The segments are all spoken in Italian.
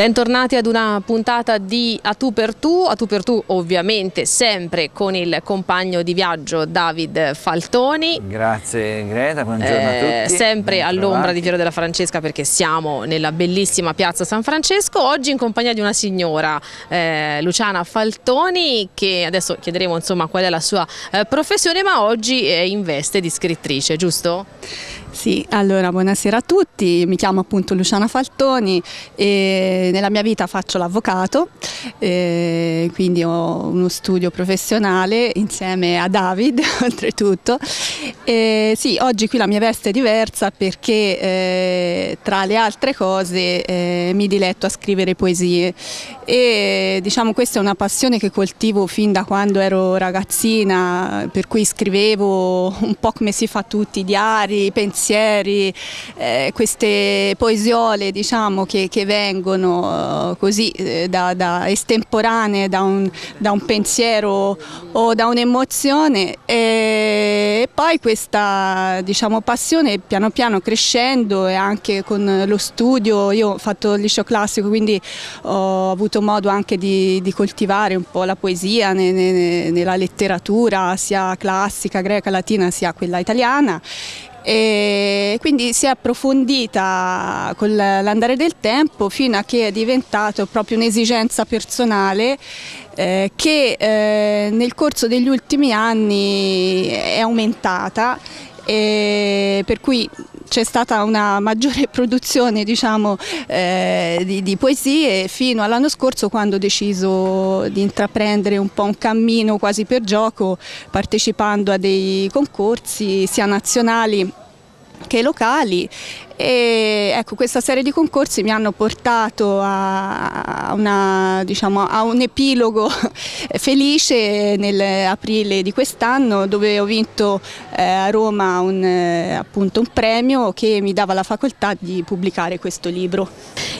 Bentornati ad una puntata di A tu per tu, A tu per tu ovviamente sempre con il compagno di viaggio David Faltoni. Grazie Greta, buongiorno eh, a tutti. Sempre all'ombra di Piero della Francesca perché siamo nella bellissima piazza San Francesco, oggi in compagnia di una signora, eh, Luciana Faltoni, che adesso chiederemo insomma qual è la sua eh, professione, ma oggi è in veste di scrittrice, giusto? Sì, allora buonasera a tutti, mi chiamo appunto Luciana Faltoni e nella mia vita faccio l'avvocato, quindi ho uno studio professionale insieme a David oltretutto. E sì, oggi qui la mia veste è diversa perché eh, tra le altre cose eh, mi diletto a scrivere poesie e diciamo questa è una passione che coltivo fin da quando ero ragazzina, per cui scrivevo un po' come si fa tutti, diari, pensieri pensieri, eh, queste poesiole diciamo, che, che, vengono eh, così eh, da, da estemporanee da un, da un, pensiero o da un'emozione e, poi questa diciamo, passione piano piano crescendo e anche con lo studio, io ho fatto il liceo classico quindi ho avuto modo anche di, di coltivare un po' la poesia ne, ne, nella letteratura sia classica, greca, latina sia quella italiana e quindi si è approfondita con l'andare del tempo fino a che è diventato proprio un'esigenza personale eh, che eh, nel corso degli ultimi anni è aumentata per cui c'è stata una maggiore produzione diciamo, eh, di, di, poesie fino all'anno scorso quando ho deciso di intraprendere un po' un cammino quasi per gioco partecipando a dei concorsi sia nazionali che locali e ecco, questa serie di concorsi mi hanno portato a, una, diciamo, a un epilogo felice nell'aprile di quest'anno dove ho vinto eh, a Roma un, eh, appunto un premio che mi dava la facoltà di pubblicare questo libro.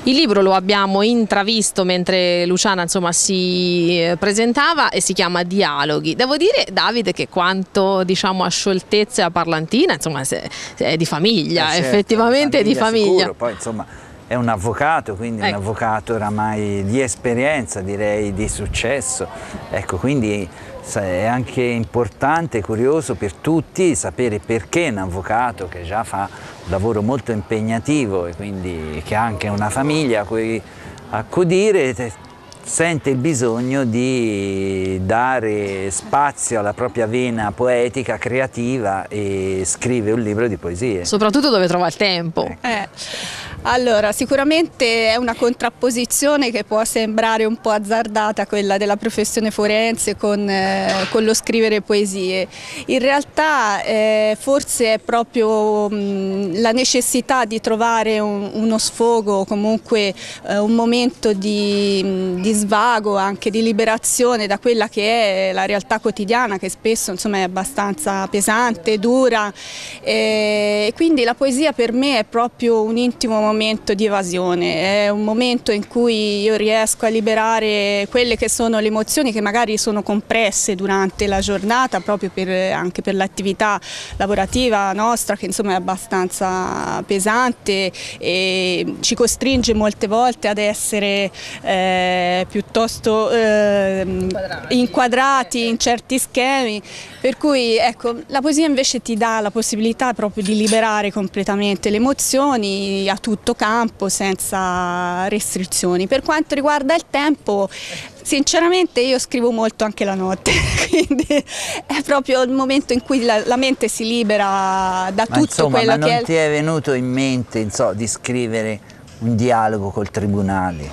Il libro lo abbiamo intravisto mentre Luciana insomma, si eh, presentava e si chiama Dialoghi. Devo dire Davide che quanto diciamo, a scioltezza e a parlantina insomma, è di famiglia, eh certo, effettivamente famiglia di famiglia. Sicuro. Poi insomma è un avvocato, quindi ecco. un avvocato oramai di esperienza, direi di successo. Ecco, quindi è anche importante e curioso per tutti sapere perché un avvocato che già fa un lavoro molto impegnativo e quindi che ha anche una famiglia a cui accudire sente il bisogno di dare spazio alla propria vena poetica, creativa e scrive un libro di poesie. Soprattutto dove trova il tempo. Ecco. Eh. Allora, sicuramente è una contrapposizione che può sembrare un po' azzardata quella della professione forense con, eh, con lo scrivere poesie. In realtà eh, forse è proprio mh, la necessità di trovare un, uno sfogo, comunque eh, un momento di, mh, di, svago, anche di liberazione da quella che è la realtà quotidiana che spesso insomma, è abbastanza pesante, dura e quindi la poesia per me è proprio un intimo momento momento di evasione, è un momento in cui io riesco a liberare quelle che sono le emozioni che magari sono compresse durante la giornata proprio per, anche per l'attività lavorativa nostra che insomma è abbastanza pesante e ci costringe molte volte ad essere eh, piuttosto eh, inquadrati. inquadrati in certi schemi per cui ecco la poesia invece ti dà la possibilità proprio di liberare completamente le emozioni a tutti tutto campo senza restrizioni. Per quanto riguarda il tempo, sinceramente io scrivo molto anche la notte, quindi è proprio il momento in cui la, la mente si libera da ma tutto insomma, quello ma che è... non ti è venuto in mente insomma, di scrivere un dialogo col tribunale.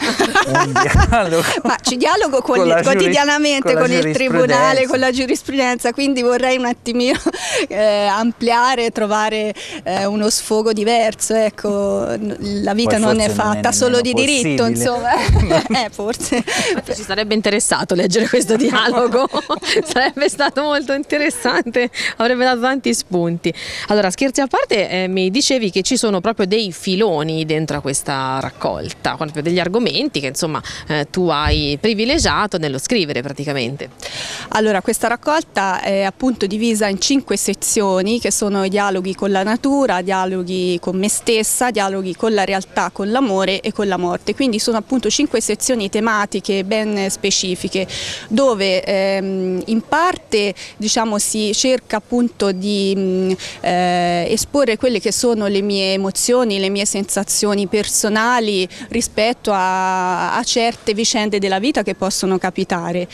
un dialogo Ma ci dialogo con con il, quotidianamente con, con il tribunale, con la giurisprudenza, quindi vorrei un attimino eh, ampliare, trovare eh, uno sfogo diverso. Ecco, la vita non è fatta non è solo di possibile. diritto, insomma. eh, forse. Ci sarebbe interessato leggere questo dialogo, sarebbe stato molto interessante, avrebbe dato tanti spunti. Allora, scherzi a parte, eh, mi dicevi che ci sono proprio dei filoni dentro a questa questa raccolta, degli argomenti che insomma eh, tu hai privilegiato nello scrivere praticamente. Allora questa raccolta è appunto divisa in cinque sezioni che sono i dialoghi con la natura, dialoghi con me stessa, dialoghi con la realtà, con l'amore e con la morte, quindi sono appunto cinque sezioni tematiche ben specifiche dove ehm, in parte diciamo, si cerca appunto di mh, eh, esporre quelle che sono le mie emozioni, le mie sensazioni personali rispetto a, a certe vicende della vita che possono capitare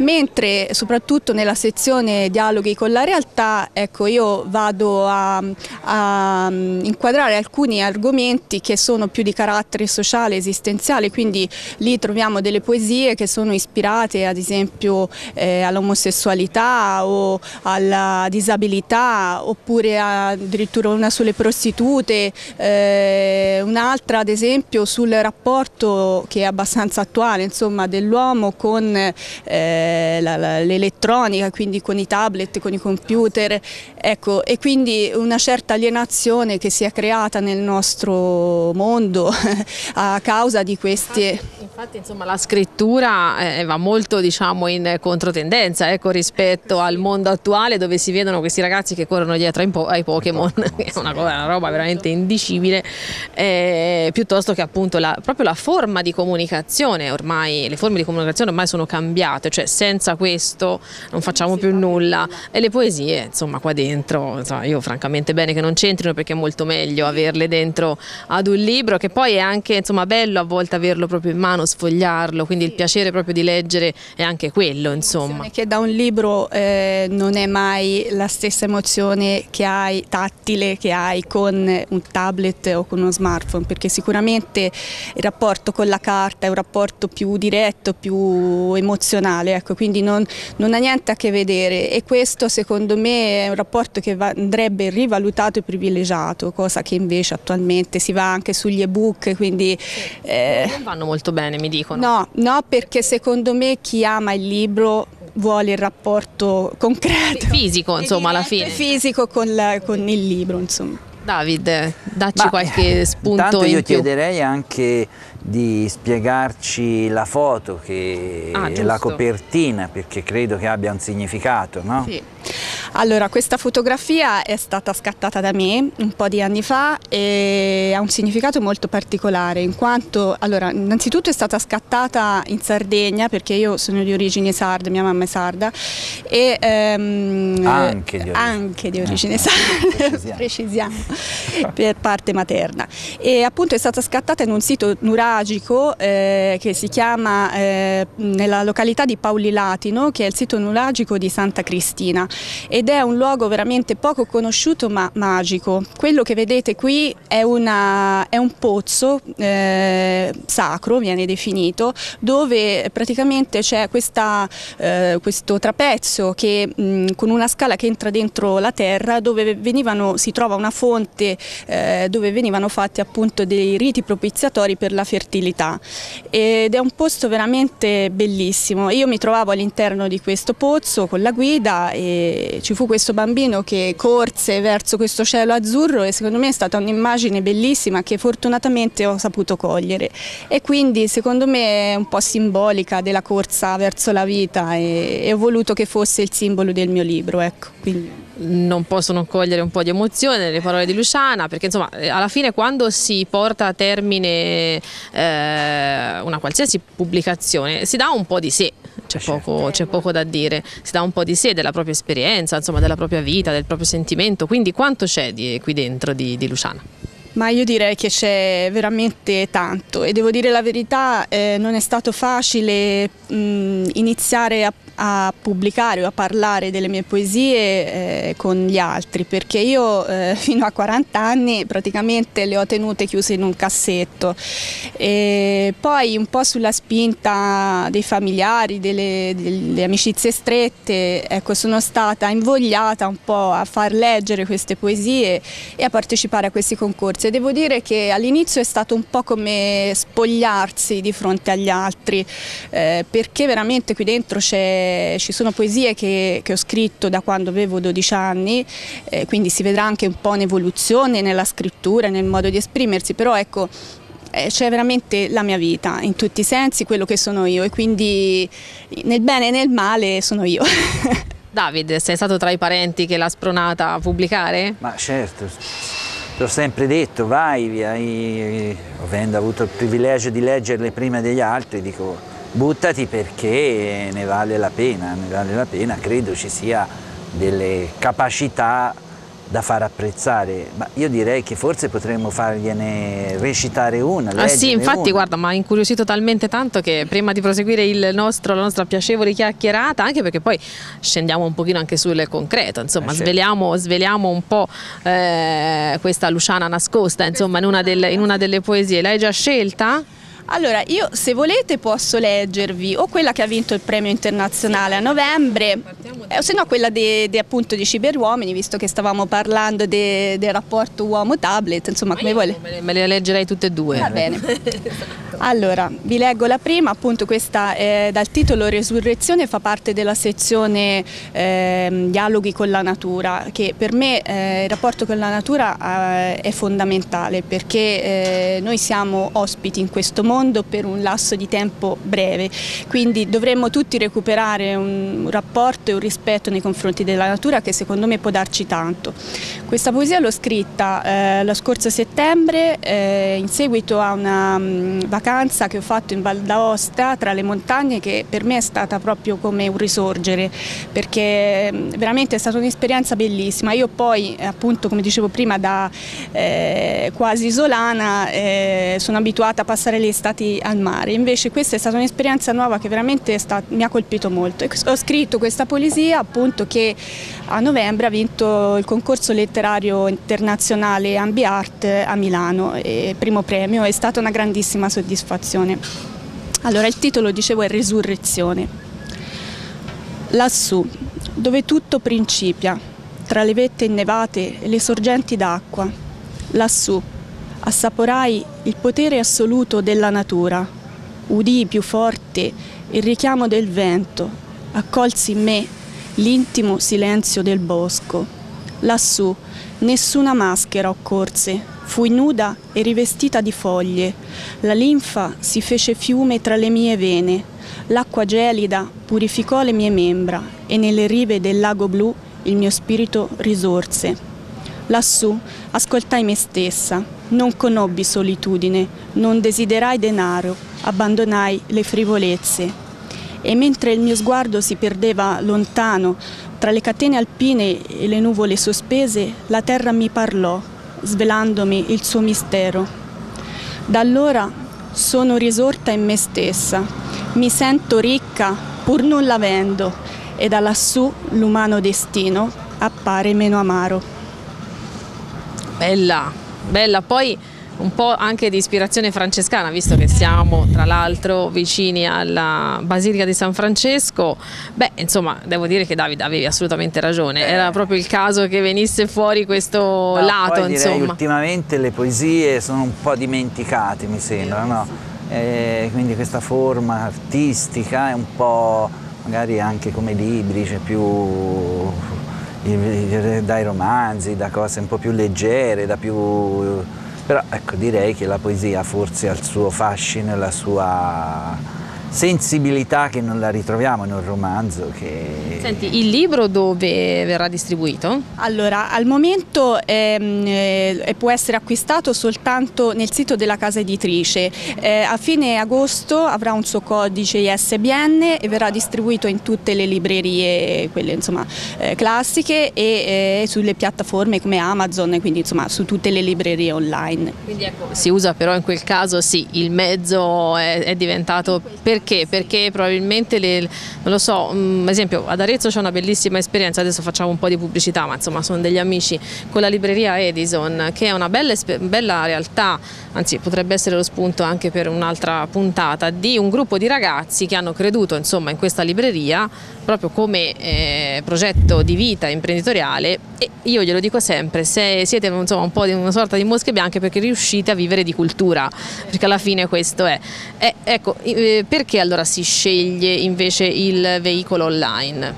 mentre soprattutto nella sezione dialoghi con la realtà ecco, io vado a, a, inquadrare alcuni argomenti che sono più di carattere sociale, esistenziale, quindi lì troviamo delle poesie che sono ispirate ad esempio eh, all'omosessualità o alla disabilità oppure addirittura una sulle prostitute, eh, un'altra ad esempio sul rapporto che è abbastanza attuale dell'uomo con eh, l'elettronica, quindi con i tablet, con i computer, ecco, e quindi una certa alienazione che si è creata nel nostro mondo a causa di questi... Infatti insomma, la scrittura eh, va molto diciamo, in controtendenza ecco, rispetto al mondo attuale dove si vedono questi ragazzi che corrono dietro po ai Pokémon, che è una, una, roba veramente indicibile, eh, piuttosto che appunto la, proprio la forma di comunicazione, ormai le forme di comunicazione ormai sono cambiate, cioè senza questo non facciamo più nulla e le poesie insomma qua dentro, insomma, io francamente bene che non c'entrino perché è molto meglio averle dentro ad un libro che poi è anche insomma bello a volte averlo proprio in mano sfogliarlo, quindi il piacere proprio di leggere è anche quello, insomma. Che da un libro eh, non è mai la stessa emozione che hai tattile che hai con un tablet o con uno smartphone, perché sicuramente il rapporto con la carta è un rapporto più diretto, più emozionale, ecco, quindi non, non ha niente a che vedere e questo secondo me è un rapporto che va, andrebbe rivalutato e privilegiato, cosa che invece attualmente si va anche sugli ebook, quindi... Eh, non vanno molto bene mi dicono. No, no, perché secondo me chi ama il libro vuole il rapporto concreto. Fisico, insomma, alla fine. Fisico con, la, con il libro, insomma. David, dacci Ma, qualche spunto in io più. chiederei anche di spiegarci la foto che ah, la copertina perché credo che abbia un significato, no? Sì. Allora, questa fotografia è stata scattata da me un po' di anni fa e ha un significato molto particolare in quanto, allora, innanzitutto è stata scattata in Sardegna perché io sono di origine sarda, mia mamma è sarda e ehm, anche di origine, anche di origine eh, sarda, precisiamo. precisiamo, per parte materna. E appunto è stata scattata in un sito nuragico eh, che si chiama eh, nella località di Pauli Latino che è il sito nuragico di Santa Cristina. Ed è un luogo veramente poco conosciuto ma magico. Quello che vedete qui è, una, è un pozzo eh, sacro, viene definito, dove praticamente c'è eh, questo trapezzo che, mh, con una scala che entra dentro la terra dove venivano, si trova una fonte eh, dove venivano fatti appunto dei riti propiziatori per la fertilità ed è un posto veramente bellissimo. Io mi trovavo all'interno di questo pozzo con la guida e ci fu questo bambino che corse verso questo cielo azzurro e secondo me è stata un'immagine bellissima che fortunatamente ho saputo cogliere e quindi secondo me è un po' simbolica della corsa verso la vita e, e ho voluto che fosse il simbolo del mio libro. Ecco, non posso non cogliere un po' di emozione nelle parole di Luciana perché insomma eh, alla fine quando si porta a termine eh, una qualsiasi pubblicazione si dà un po' di sé c'è certo. poco, poco, da dire si dà un po' di sé della propria esperienza insomma della propria vita del proprio sentimento quindi quanto c'è qui dentro di, di Luciana? Ma io direi che c'è veramente tanto e devo dire la verità, eh, non è stato facile mh, iniziare a a pubblicare o a parlare delle mie poesie eh, con gli altri perché io eh, fino a 40 anni praticamente le ho tenute chiuse in un cassetto. E poi un po' sulla spinta dei familiari, delle, delle amicizie strette ecco, sono stata invogliata un po' a far leggere queste poesie e a partecipare a questi concorsi. E devo dire che all'inizio è stato un po' come spogliarsi di fronte agli altri eh, perché veramente qui dentro c'è ci sono poesie che, che, ho scritto da quando avevo 12 anni, eh, quindi si vedrà anche un po' un'evoluzione nella scrittura, nel modo di esprimersi, però ecco eh, c'è veramente la mia vita in tutti i sensi, quello che sono io e quindi nel bene e nel male sono io. David, sei stato tra i parenti che l'ha spronata a pubblicare? Ma certo, l'ho sempre detto, vai, hai, avendo avuto il privilegio di leggerle prima degli altri, dico buttati perché ne vale la pena, ne vale la pena, credo ci sia delle capacità da far apprezzare, ma io direi che forse potremmo fargliene recitare una. Ah sì, infatti una. guarda, mi ha incuriosito talmente tanto che prima di proseguire nostro, la nostra piacevole chiacchierata, anche perché poi scendiamo un pochino anche sul concreto, insomma, eh, sveliamo, sveliamo, un po' eh, questa Luciana nascosta, insomma, in una, del, in una delle poesie. L'hai già scelta? Allora, io se volete posso leggervi o quella che ha vinto il premio internazionale a novembre, eh, o se no quella de, de, appunto di Ciberuomini, visto che stavamo parlando del de rapporto uomo-tablet, insomma come vuole. Me le leggerei tutte e due. Va bene. Allora, vi leggo la prima, appunto questa è dal titolo Resurrezione, fa parte della sezione eh, Dialoghi con la natura, che per me eh, il rapporto con la natura eh, è fondamentale perché eh, noi siamo ospiti in questo mondo per un lasso di tempo breve, quindi dovremmo tutti recuperare un rapporto e un rispetto nei confronti della natura che secondo me può darci tanto. Questa poesia l'ho scritta eh, lo scorso settembre eh, in seguito a una um, vacanza vacanza che ho fatto in Val d'Aosta tra le montagne che per me è stata proprio come un risorgere perché veramente è stata un'esperienza bellissima. Io poi appunto come dicevo prima da eh, quasi isolana eh, sono abituata a passare le estati al mare, invece questa è stata un'esperienza nuova che veramente stata, mi ha colpito molto. Ho scritto questa poesia appunto che a novembre ha vinto il concorso letterario internazionale Ambiart a Milano, primo premio, è stata una grandissima soddisfazione. Allora, il titolo, dicevo, è Resurrezione. Lassù, dove tutto principia, tra le vette innevate e le sorgenti d'acqua, lassù, assaporai il potere assoluto della natura, udii più forte il richiamo del vento, accolsi in me l'intimo silenzio del bosco. Lassù nessuna maschera occorse, Fui nuda e rivestita di foglie. La linfa si fece fiume tra le mie vene. L'acqua gelida purificò le mie membra e nelle rive del lago blu il mio spirito risorse. Lassù ascoltai me stessa, non conobbi solitudine, non desiderai denaro, abbandonai le frivolezze. E mentre il mio sguardo si perdeva lontano, tra le catene alpine e le nuvole sospese, la terra mi parlò svelandomi il suo mistero. Da allora sono risorta in me stessa, mi sento ricca pur non l'avendo e da lassù l'umano destino appare meno amaro. Bella, bella, poi un po' anche di ispirazione francescana, visto che siamo tra l'altro vicini alla Basilica di San Francesco. Beh, insomma, devo dire che Davide avevi assolutamente ragione, era eh. proprio il caso che venisse fuori questo no, lato. Poi insomma. ultimamente le poesie sono un po' dimenticate, mi sembra, no? eh, quindi questa forma artistica è un po' magari anche come libri, c'è più dai romanzi, da cose un po' più leggere, da più però ecco, direi che la poesia forse ha il suo fascino e la sua sensibilità che non la ritroviamo in un romanzo. Che... Senti, il libro dove verrà distribuito? Allora, al momento ehm, eh, può essere acquistato soltanto nel sito della casa editrice. Eh, a fine agosto avrà un suo codice ISBN e verrà distribuito in tutte le librerie, quelle insomma, eh, classiche e eh, sulle piattaforme come Amazon, quindi insomma su tutte le librerie online. Quindi ecco, si usa però in quel caso sì, il mezzo è, è diventato per perché? Perché probabilmente, le, non lo so, ad mm, esempio ad Arezzo c'è una bellissima esperienza, adesso facciamo un po' di pubblicità, ma insomma sono degli amici con la libreria Edison, che è una bella, bella realtà, anzi potrebbe essere lo spunto anche per un'altra puntata, di un gruppo di ragazzi che hanno creduto insomma, in questa libreria proprio come eh, progetto di vita imprenditoriale e io glielo dico sempre, se siete insomma, un po' di una sorta di mosche bianche perché riuscite a vivere di cultura, perché alla fine questo è. Ecco, eh, perché allora si sceglie invece il veicolo online?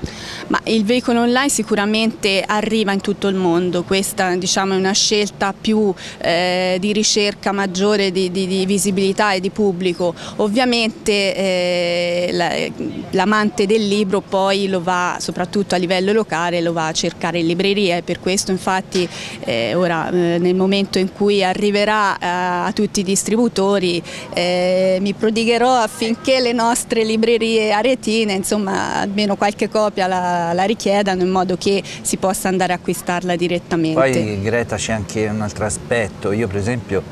Ma il veicolo online sicuramente arriva in tutto il mondo, questa diciamo, è una scelta più eh, di ricerca maggiore di, di, di, visibilità e di pubblico. Ovviamente eh, l'amante del libro poi lo va, soprattutto a livello locale, lo va a cercare in libreria e per questo infatti eh, ora eh, nel momento in cui arriverà eh, a tutti i distributori eh, mi prodigherò affinché le nostre librerie aretine insomma almeno qualche copia la, la richiedano in modo che si possa andare a acquistarla direttamente. Poi Greta c'è anche un altro aspetto, io per esempio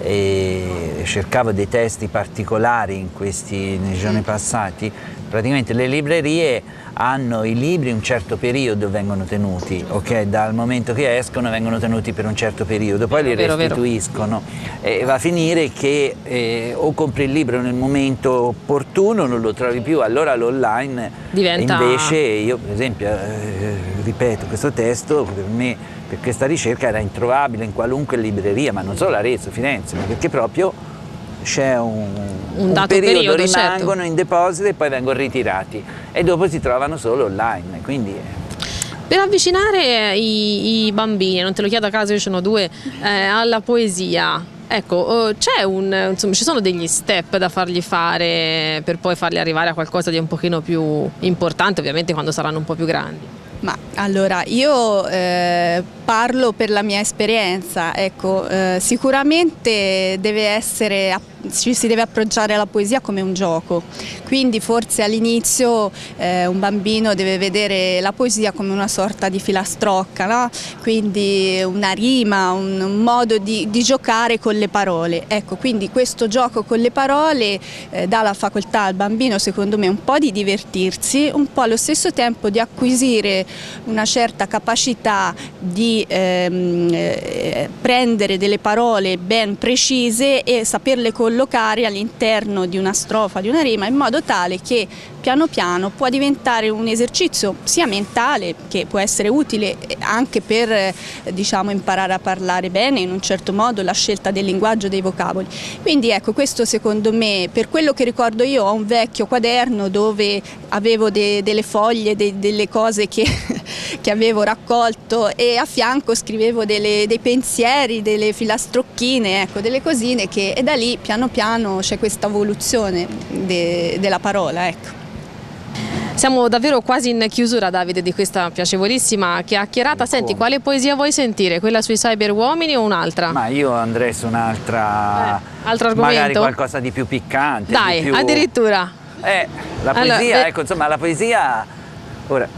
eh, cercavo dei testi particolari in questi, nei giorni mm. passati, praticamente le librerie hanno i libri un certo periodo vengono tenuti, ok? Dal momento che escono vengono tenuti per un certo periodo, poi li restituiscono vero. e va a finire che eh, o compri il libro nel momento opportuno, non lo trovi più, allora l'online diventa... Invece io per esempio, eh, ripeto, questo testo per me, per questa ricerca era introvabile in qualunque libreria, ma non solo a Arezzo, Firenze, ma perché proprio c'è un, un, un periodo, periodo, certo. rimangono certo. in deposito e poi vengono ritirati e dopo si trovano solo online. Quindi, per avvicinare i, i, bambini, non te lo chiedo a caso, io ce ne ho due, eh, alla poesia, ecco, eh, c'è un, insomma, ci sono degli step da fargli fare per poi farli arrivare a qualcosa di un pochino più importante, ovviamente quando saranno un po' più grandi. Ma allora io eh, parlo per la mia esperienza, ecco, eh, sicuramente deve essere ci si deve approcciare alla poesia come un gioco, quindi forse all'inizio eh, un bambino deve vedere la poesia come una sorta di filastrocca, no? quindi una rima, un, un modo di, di, giocare con le parole. Ecco, quindi questo gioco con le parole eh, dà la facoltà al bambino secondo me un po' di divertirsi, un po' allo stesso tempo di acquisire una certa capacità di ehm, eh, prendere delle parole ben precise e saperle collocare collocare all'interno di una strofa, di una rima, in modo tale che piano piano può diventare un esercizio sia mentale, che può essere utile anche per eh, diciamo, imparare a parlare bene in un certo modo, la scelta del linguaggio, dei vocaboli. Quindi ecco, questo secondo me, per quello che ricordo io, ho un vecchio quaderno dove avevo de delle foglie, de delle cose che, che, avevo raccolto e a fianco scrivevo delle, dei pensieri, delle filastrocchine, ecco, delle cosine che, e da lì piano piano c'è questa evoluzione de della parola. Ecco. Siamo davvero quasi in chiusura Davide di questa piacevolissima chiacchierata. Senti, quale poesia vuoi sentire? Quella sui cyber uomini o un'altra? Ma io andrei su un'altra, eh, altro argomento? magari qualcosa di più piccante. Dai, più... addirittura. Eh, la poesia, allora, ecco, insomma, la poesia, ora,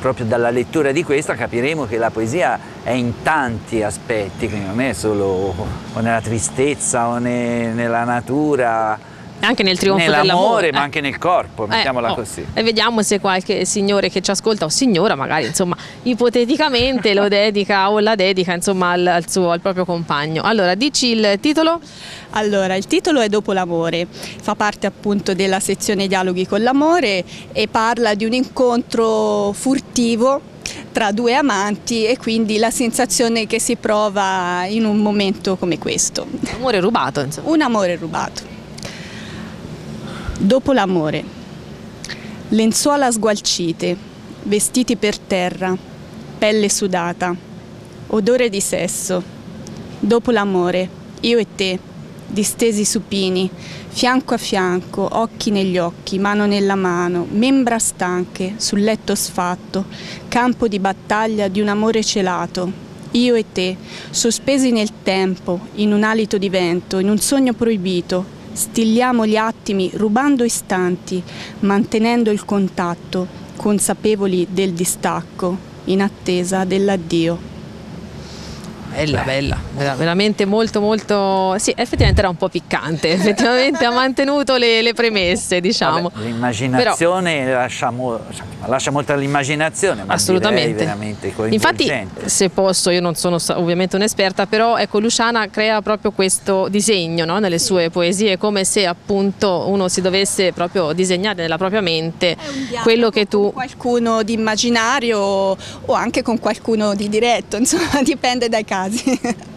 proprio dalla lettura di questa capiremo che la poesia è in tanti aspetti, quindi non è solo o nella tristezza o ne, nella natura, anche nel trionfo dell'amore, ma eh. anche nel corpo, eh, mettiamola oh. così. E vediamo se qualche signore che ci ascolta o signora magari, insomma, ipoteticamente lo dedica o la dedica, insomma, al, al, suo, al proprio compagno. Allora, dici il titolo? Allora, il titolo è Dopo l'amore, fa parte appunto della sezione Dialoghi con l'amore e parla di un incontro furtivo tra due amanti e quindi la sensazione che si prova in un momento come questo. Un amore rubato, insomma. Un amore rubato. Dopo l'amore. Lenzuola sgualcite, vestiti per terra, pelle sudata, odore di sesso. Dopo l'amore, io e te, distesi supini, fianco a fianco, occhi negli occhi, mano nella mano, membra stanche, sul letto sfatto, campo di battaglia di un amore celato. Io e te, sospesi nel tempo, in un alito di vento, in un sogno proibito, Stilliamo gli attimi rubando istanti, mantenendo il contatto, consapevoli del distacco, in attesa dell'addio. Bella, bella, veramente molto molto, sì effettivamente era un po' piccante, effettivamente ha mantenuto le, le premesse diciamo. L'immaginazione lascia, lascia molto all'immaginazione, ma assolutamente. veramente Infatti se posso, io non sono ovviamente un'esperta, però ecco Luciana crea proprio questo disegno no? nelle sue poesie, come se appunto uno si dovesse proprio disegnare nella propria mente quello che tu... Con qualcuno di immaginario o anche con qualcuno di diretto, insomma dipende dai casi casi.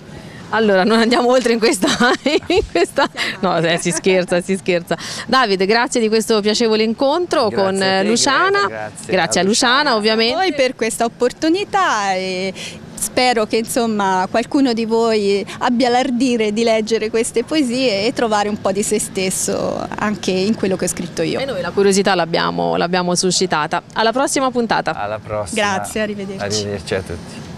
Allora, non andiamo oltre in questa... in questa... No, eh, si scherza, si scherza. Davide, grazie di questo piacevole incontro Grazie con a te, Luciana. grazie Grazie a a Luciana, Luciana. ovviamente. Voi per questa opportunità e spero che insomma qualcuno di voi abbia l'ardire di leggere queste poesie e trovare un po' di se stesso anche in quello che ho scritto io. E noi la curiosità l'abbiamo l'abbiamo suscitata. Alla prossima puntata. Alla prossima. Grazie, arrivederci. Arrivederci a tutti.